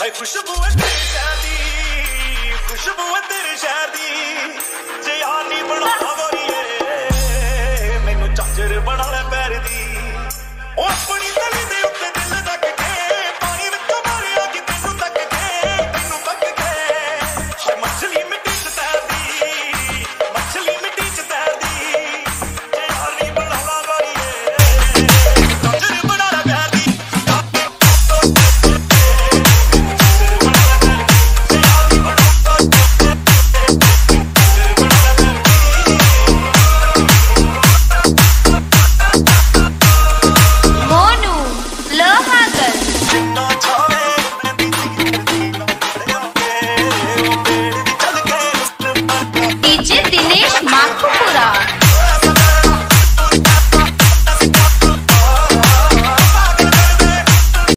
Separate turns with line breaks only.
طيب، خوشبو تر شادی خوشبو تر شادی
डीजे दिनेश माथुपुरा।